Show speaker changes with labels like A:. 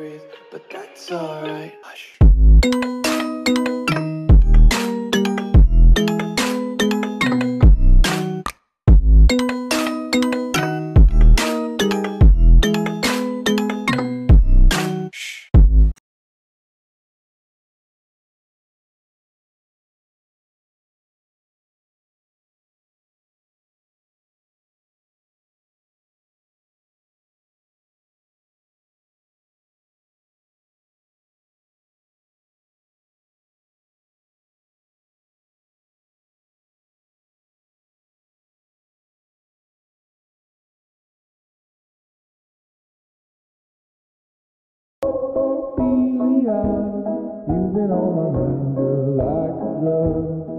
A: breathe, but that's alright. Hush.
B: Been on my mind, girl, like a drug.